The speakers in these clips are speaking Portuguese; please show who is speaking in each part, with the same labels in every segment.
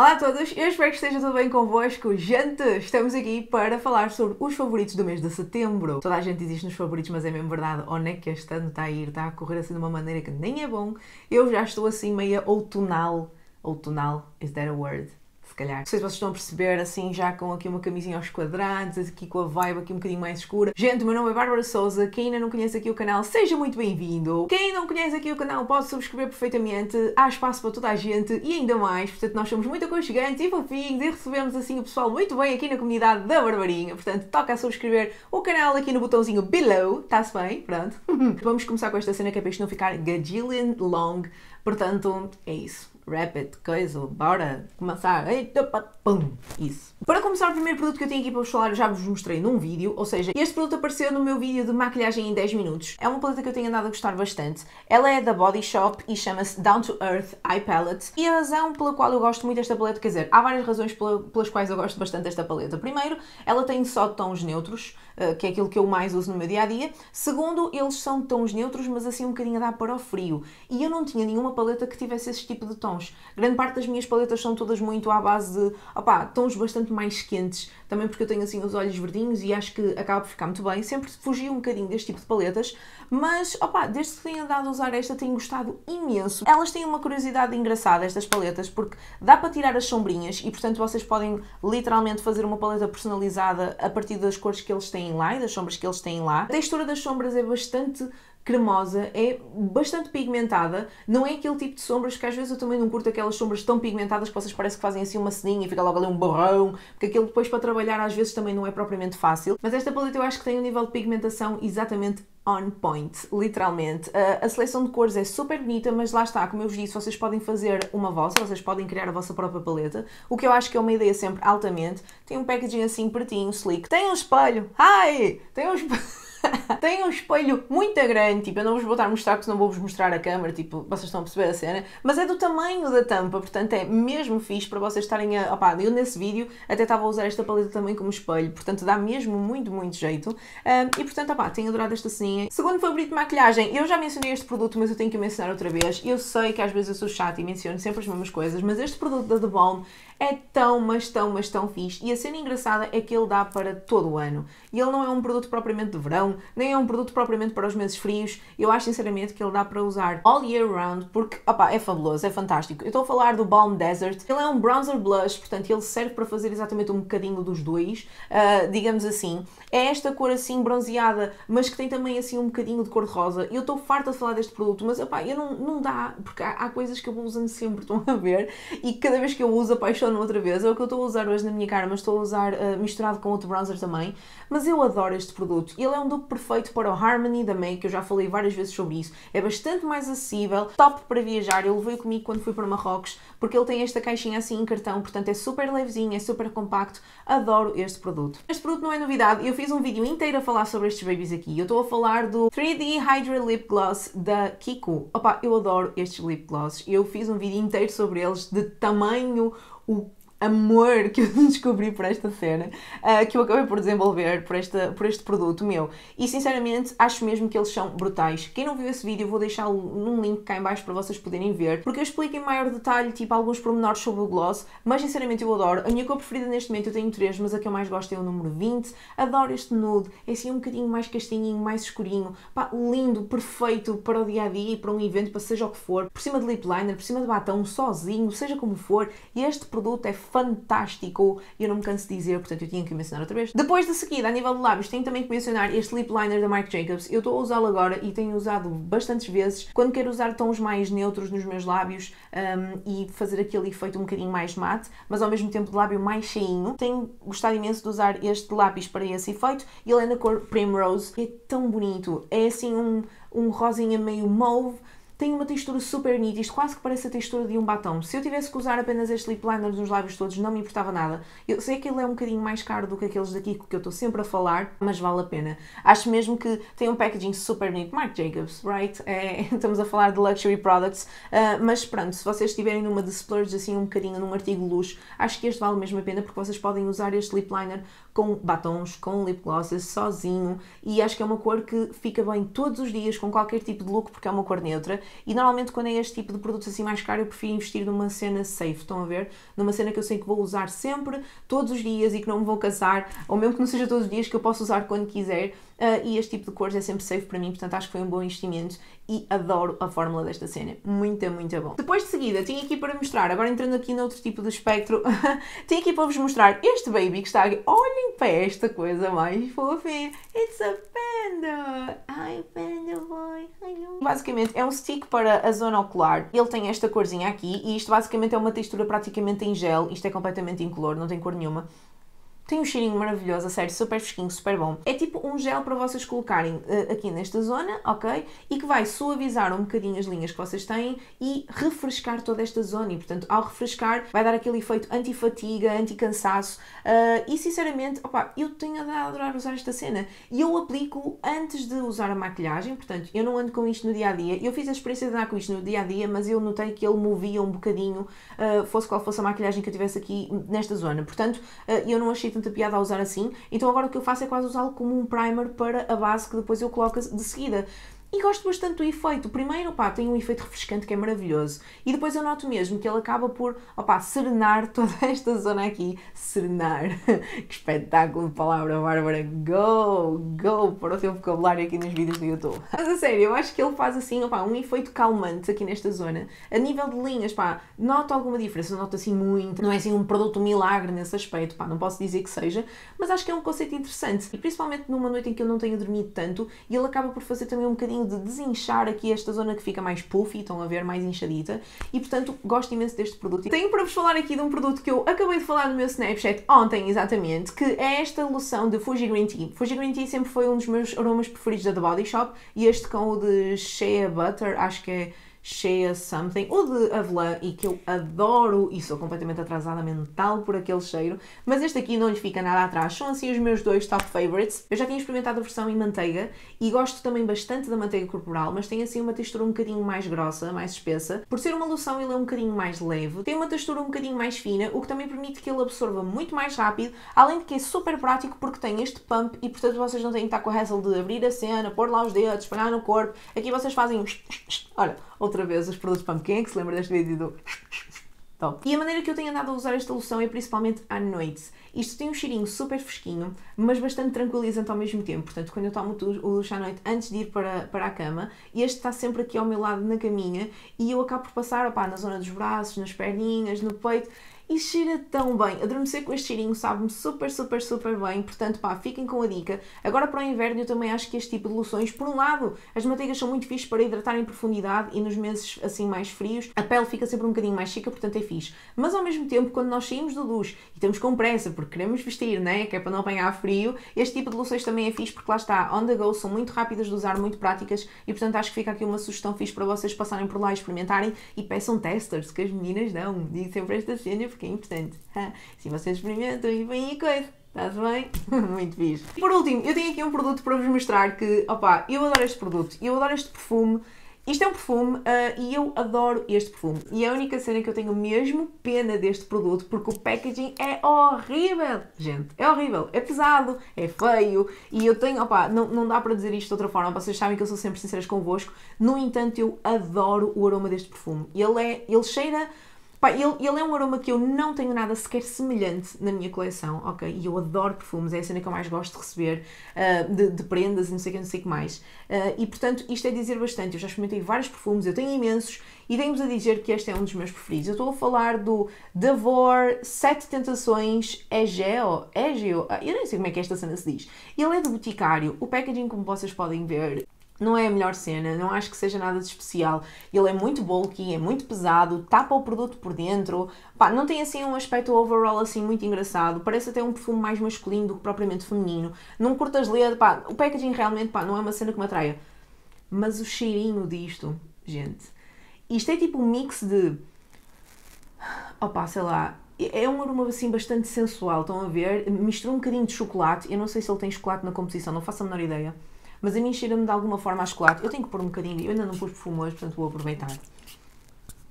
Speaker 1: Olá a todos, eu espero que esteja tudo bem convosco. Gente, estamos aqui para falar sobre os favoritos do mês de setembro. Toda a gente diz nos favoritos, mas é mesmo verdade. Onde é que este ano está a ir? Está a correr assim de uma maneira que nem é bom. Eu já estou assim meia outonal. Outonal, is that a word? Calhar. Não sei se vocês estão a perceber, assim, já com aqui uma camisinha aos quadrados, aqui com a vibe aqui um bocadinho mais escura. Gente, o meu nome é Bárbara Souza. Quem ainda não conhece aqui o canal, seja muito bem-vindo. Quem não conhece aqui o canal, pode subscrever perfeitamente. Há espaço para toda a gente e ainda mais. Portanto, nós somos muito aconchegantes e fofinhos e recebemos, assim, o pessoal muito bem aqui na comunidade da Barbarinha. Portanto, toca a subscrever o canal aqui no botãozinho below. Está-se bem? Pronto. Vamos começar com esta cena que é para isto não ficar gajillion long. Portanto, é isso. Rapid, coisa, bora começar. Eita, pum, isso. Para começar, o primeiro produto que eu tenho aqui para vos falar, eu já vos mostrei num vídeo, ou seja, este produto apareceu no meu vídeo de maquilhagem em 10 minutos. É uma paleta que eu tenho andado a gostar bastante. Ela é da Body Shop e chama-se Down to Earth Eye Palette. E a razão pela qual eu gosto muito desta paleta, quer dizer, há várias razões pelas quais eu gosto bastante desta paleta. Primeiro, ela tem só tons neutros, eh, que é aquilo que eu mais uso no meu dia a dia. Segundo, eles são tons neutros, mas assim um bocadinho a dar para o frio. E eu não tinha nenhuma paleta que tivesse esse tipo de tons. Grande parte das minhas paletas são todas muito à base de opá, tons bastante mais quentes, também porque eu tenho assim os olhos verdinhos e acho que acaba por ficar muito bem. Sempre fugi um bocadinho deste tipo de paletas, mas opá, desde que tenho andado a usar esta tenho gostado imenso. Elas têm uma curiosidade engraçada, estas paletas, porque dá para tirar as sombrinhas e portanto vocês podem literalmente fazer uma paleta personalizada a partir das cores que eles têm lá e das sombras que eles têm lá. A textura das sombras é bastante cremosa, é bastante pigmentada, não é aquele tipo de sombras que às vezes eu também não curto aquelas sombras tão pigmentadas que vocês parecem que fazem assim uma ceninha e fica logo ali um borrão, porque aquilo depois para trabalhar às vezes também não é propriamente fácil. Mas esta paleta eu acho que tem um nível de pigmentação exatamente on point, literalmente. A, a seleção de cores é super bonita, mas lá está, como eu vos disse, vocês podem fazer uma vossa, vocês podem criar a vossa própria paleta, o que eu acho que é uma ideia sempre altamente. Tem um packaging assim pretinho, slick. Tem um espelho, ai! Tem um espelho. tem um espelho muito grande, tipo, eu não vos vou estar a mostrar porque senão vou-vos mostrar a câmera, tipo, vocês estão a perceber a cena, mas é do tamanho da tampa, portanto é mesmo fixe para vocês estarem a. Opá, eu nesse vídeo até estava a usar esta paleta também como espelho, portanto dá mesmo muito, muito jeito. Um, e portanto, opá, tenho adorado esta ceninha. Segundo favorito de maquilhagem, eu já mencionei este produto, mas eu tenho que mencionar outra vez. Eu sei que às vezes eu sou chata e menciono sempre as mesmas coisas, mas este produto da The Balm é tão, mas tão, mas tão fixe. E a cena engraçada é que ele dá para todo o ano. E ele não é um produto propriamente de verão, nem é um produto propriamente para os meses frios. Eu acho sinceramente que ele dá para usar all year round, porque, opá, é fabuloso, é fantástico. Eu estou a falar do Balm Desert. Ele é um bronzer blush, portanto ele serve para fazer exatamente um bocadinho dos dois, uh, digamos assim. É esta cor assim bronzeada, mas que tem também assim um bocadinho de cor de rosa. Eu estou farta de falar deste produto, mas opá, eu não, não dá, porque há, há coisas que eu vou usando sempre, estão a ver? E cada vez que eu uso, apaixono outra vez. É o que eu estou a usar hoje na minha cara, mas estou a usar uh, misturado com outro bronzer também. Mas eu adoro este produto. Ele é um dupe perfeito para o Harmony da Make, eu já falei várias vezes sobre isso. É bastante mais acessível, top para viajar. Ele veio comigo quando fui para Marrocos, porque ele tem esta caixinha assim em cartão, portanto é super levezinho, é super compacto. Adoro este produto. Este produto não é novidade, eu fiz um vídeo inteiro a falar sobre estes babies aqui. Eu estou a falar do 3D Hydra Lip Gloss da Kiko. Opa, eu adoro estes lip glosses. Eu fiz um vídeo inteiro sobre eles de tamanho, o amor que eu descobri por esta cena, uh, que eu acabei por desenvolver por, esta, por este produto meu. E sinceramente acho mesmo que eles são brutais. Quem não viu esse vídeo, vou deixá-lo num link cá em baixo para vocês poderem ver, porque eu explico em maior detalhe, tipo, alguns pormenores sobre o gloss, mas sinceramente eu adoro. A minha cor preferida neste momento eu tenho três, mas a que eu mais gosto é o número 20. Adoro este nude, é assim um bocadinho mais castanhinho, mais escurinho. Pá, lindo, perfeito para o dia a dia e para um evento, para seja o que for. Por cima de lip liner, por cima de batom, sozinho, seja como for. Este produto é fantástico e eu não me canso de dizer, portanto eu tinha que mencionar outra vez. Depois de seguida, a nível de lábios, tenho também que mencionar este lip liner da Marc Jacobs. Eu estou a usá-lo agora e tenho usado bastantes vezes quando quero usar tons mais neutros nos meus lábios um, e fazer aquele efeito um bocadinho mais mate, mas ao mesmo tempo de lábio mais cheinho. Tenho gostado imenso de usar este lápis para esse efeito e ele é na cor Primrose. É tão bonito, é assim um, um rosinha meio mauve, tem uma textura super nítida, isto quase que parece a textura de um batom. Se eu tivesse que usar apenas este lip liner nos lábios todos, não me importava nada. Eu sei que ele é um bocadinho mais caro do que aqueles daqui que eu estou sempre a falar, mas vale a pena. Acho mesmo que tem um packaging super bonito. Marc Jacobs, right? É, estamos a falar de luxury products, uh, mas pronto, se vocês estiverem numa de splurge assim um bocadinho num artigo luxo, acho que este vale mesmo a pena porque vocês podem usar este lip liner com batons, com lip glosses, sozinho. E acho que é uma cor que fica bem todos os dias com qualquer tipo de look porque é uma cor neutra. E normalmente quando é este tipo de produtos assim mais caro eu prefiro investir numa cena safe, estão a ver? Numa cena que eu sei que vou usar sempre, todos os dias e que não me vou casar, ou mesmo que não seja todos os dias que eu posso usar quando quiser uh, e este tipo de cores é sempre safe para mim, portanto acho que foi um bom investimento e adoro a fórmula desta cena, muito, muito bom. Depois de seguida, tinha aqui para mostrar, agora entrando aqui noutro tipo de espectro, tinha aqui para vos mostrar este baby que está aqui, olhem para esta coisa mais fofinha, it's a panda, hi panda boy, Basicamente é um stick para a zona ocular, ele tem esta corzinha aqui e isto basicamente é uma textura praticamente em gel, isto é completamente incolor, não tem cor nenhuma, tem um cheirinho maravilhoso, a sério, super fresquinho, super bom. É tipo um gel para vocês colocarem uh, aqui nesta zona, ok? E que vai suavizar um bocadinho as linhas que vocês têm e refrescar toda esta zona. E, portanto, ao refrescar, vai dar aquele efeito anti-fatiga, anti-cansaço. Uh, e, sinceramente, opa, eu tenho a adorar usar esta cena. E eu aplico antes de usar a maquilhagem, portanto, eu não ando com isto no dia-a-dia. -dia. Eu fiz a experiência de andar com isto no dia-a-dia, -dia, mas eu notei que ele movia um bocadinho, uh, fosse qual fosse a maquilhagem que eu tivesse aqui nesta zona. Portanto, eu não achei tanta piada a usar assim, então agora o que eu faço é quase usá-lo como um primer para a base que depois eu coloco de seguida. E gosto bastante do efeito. Primeiro, pá, tem um efeito refrescante que é maravilhoso. E depois eu noto mesmo que ele acaba por, opá, serenar toda esta zona aqui. Serenar. que espetáculo de palavra, Bárbara. Go, go para o teu vocabulário aqui nos vídeos do YouTube. Mas a sério, eu acho que ele faz assim, opá, um efeito calmante aqui nesta zona. A nível de linhas, pá, noto alguma diferença. Noto assim muito. Não é assim um produto milagre nesse aspecto, pá, não posso dizer que seja. Mas acho que é um conceito interessante. E principalmente numa noite em que eu não tenho dormido tanto, e ele acaba por fazer também um bocadinho de desinchar aqui esta zona que fica mais puffy, estão a ver, mais inchadita. E portanto, gosto imenso deste produto. Tenho para vos falar aqui de um produto que eu acabei de falar no meu Snapchat ontem, exatamente, que é esta loção de Fuji Green Tea. Fuji Green Tea sempre foi um dos meus aromas preferidos da The Body Shop e este com o de Shea Butter, acho que é Shea Something, ou de avelã, e que eu adoro e sou completamente atrasada mental por aquele cheiro, mas este aqui não lhe fica nada atrás, são assim os meus dois top favorites. Eu já tinha experimentado a versão em manteiga e gosto também bastante da manteiga corporal, mas tem assim uma textura um bocadinho mais grossa, mais espessa. Por ser uma loção, ele é um bocadinho mais leve, tem uma textura um bocadinho mais fina, o que também permite que ele absorva muito mais rápido, além de que é super prático porque tem este pump e portanto vocês não têm que estar com a hassle de abrir a cena, pôr lá os dedos, espalhar no corpo. Aqui vocês fazem um olha, outra vez os produtos Pump. Quem é que se lembra deste vídeo do Top. E a maneira que eu tenho andado a usar esta loção é principalmente à noite. Isto tem um cheirinho super fresquinho, mas bastante tranquilizante ao mesmo tempo. Portanto, quando eu tomo o luxo à noite antes de ir para, para a cama, este está sempre aqui ao meu lado na caminha e eu acabo por passar opá, na zona dos braços, nas perninhas, no peito e cheira tão bem. Adormecer com este cheirinho sabe-me super, super, super bem. Portanto, pá, fiquem com a dica. Agora para o inverno eu também acho que este tipo de loções, por um lado, as manteigas são muito fixes para hidratar em profundidade e nos meses assim mais frios a pele fica sempre um bocadinho mais chica, portanto é fixe. Mas ao mesmo tempo, quando nós saímos do duche e estamos com pressa porque queremos vestir, né? Que é para não apanhar frio, este tipo de loções também é fixe porque lá está, on the go, são muito rápidas de usar, muito práticas e portanto acho que fica aqui uma sugestão fixe para vocês passarem por lá e experimentarem e peçam testers, que as meninas dão. Digo sempre esta cena porque é importante. Se vocês experimentam e vêm a coisa. Está-se bem? Muito fixe. E por último, eu tenho aqui um produto para vos mostrar que, opá, eu adoro este produto, eu adoro este perfume. Isto é um perfume uh, e eu adoro este perfume. E é a única cena que eu tenho mesmo pena deste produto porque o packaging é horrível. Gente, é horrível. É pesado, é feio e eu tenho, opá, não, não dá para dizer isto de outra forma. Vocês sabem que eu sou sempre sincera convosco. No entanto, eu adoro o aroma deste perfume. Ele é, ele cheira Pá, ele, ele é um aroma que eu não tenho nada sequer semelhante na minha coleção, ok? E eu adoro perfumes, é a cena que eu mais gosto de receber, uh, de, de, prendas e não sei o que, não sei que mais. Uh, e portanto, isto é dizer bastante. Eu já experimentei vários perfumes, eu tenho imensos, e tenho-vos a dizer que este é um dos meus preferidos. Eu estou a falar do Devor Sete Tentações Egeo. Egeo? Ah, eu nem sei como é que esta cena se diz. Ele é de boticário. O packaging, como vocês podem ver, não é a melhor cena, não acho que seja nada de especial. Ele é muito bulky, é muito pesado, tapa o produto por dentro. Pá, não tem assim um aspecto overall assim muito engraçado. Parece até um perfume mais masculino do que propriamente feminino. Não curto as letras, pá, o packaging realmente, pá, não é uma cena que me atraia. Mas o cheirinho disto, gente. Isto é tipo um mix de. Opá, sei lá. É um aroma assim bastante sensual, estão a ver? Mistura um bocadinho de chocolate. Eu não sei se ele tem chocolate na composição, não faço a menor ideia mas a mim cheira-me de alguma forma a chocolate. Eu tenho que pôr um bocadinho, eu ainda não pus perfume hoje, portanto vou aproveitar.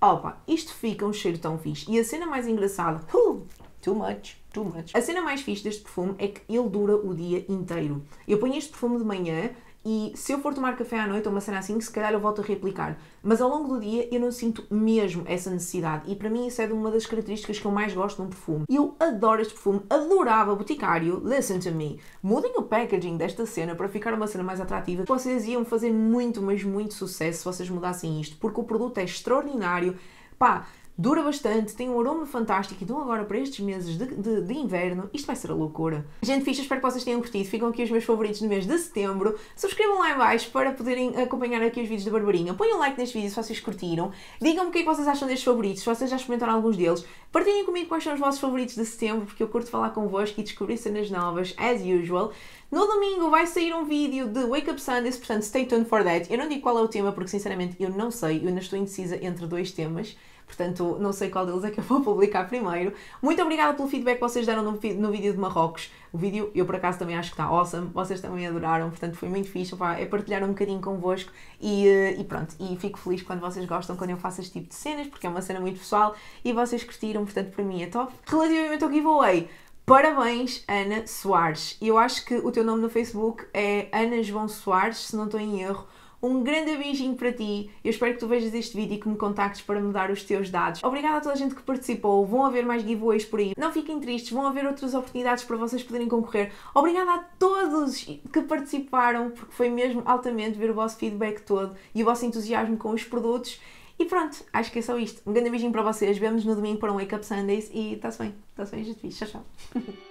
Speaker 1: Opa, isto fica um cheiro tão fixe. E a cena mais engraçada, uh, too much, too much. A cena mais fixe deste perfume é que ele dura o dia inteiro. Eu ponho este perfume de manhã e se eu for tomar café à noite ou uma cena assim, se calhar eu volto a reaplicar. Mas ao longo do dia eu não sinto mesmo essa necessidade. E para mim isso é uma das características que eu mais gosto num perfume. Eu adoro este perfume, adorava Boticário. Listen to me. Mudem o packaging desta cena para ficar uma cena mais atrativa. Vocês iam fazer muito, mas muito sucesso se vocês mudassem isto, porque o produto é extraordinário. Pá, dura bastante, tem um aroma fantástico. Então, agora para estes meses de, de, de, inverno, isto vai ser a loucura. Gente ficha, espero que vocês tenham curtido. Ficam aqui os meus favoritos no mês de setembro. Subscrevam lá em baixo para poderem acompanhar aqui os vídeos da Barbarinha. Ponham um like neste vídeo se vocês curtiram. Digam-me o que é que vocês acham destes favoritos, se vocês já experimentaram alguns deles. Partilhem comigo quais são os vossos favoritos de setembro, porque eu curto falar convosco e descobrir cenas novas, as usual. No domingo vai sair um vídeo de Wake Up Sundays, portanto, stay tuned for that. Eu não digo qual é o tema, porque sinceramente eu não sei, eu ainda estou indecisa entre dois temas. Portanto, não sei qual deles é que eu vou publicar primeiro. Muito obrigada pelo feedback que vocês deram no, no vídeo de Marrocos. O vídeo, eu por acaso também acho que está awesome. Vocês também adoraram, portanto foi muito fixe. Pá, é partilhar um bocadinho convosco e, eh, e pronto. E fico feliz quando vocês gostam, quando eu faço este tipo de cenas, porque é uma cena muito pessoal e vocês curtiram, portanto para mim é top. Relativamente ao giveaway, Parabéns, Ana Soares. Eu acho que o teu nome no Facebook é Ana João Soares, se não estou em erro. Um grande beijinho para ti. Eu espero que tu vejas este vídeo e que me contactes para me dar os teus dados. Obrigada a toda a gente que participou. Vão haver mais giveaways por aí. Não fiquem tristes, vão haver outras oportunidades para vocês poderem concorrer. Obrigada a todos que participaram, porque foi mesmo altamente ver o vosso feedback todo e o vosso entusiasmo com os produtos. E pronto, acho que é só isto. Um grande beijinho para vocês. Vemos no domingo para um Wake Up Sundays e está-se bem. Está-se bem, gente. Tchau, tchau.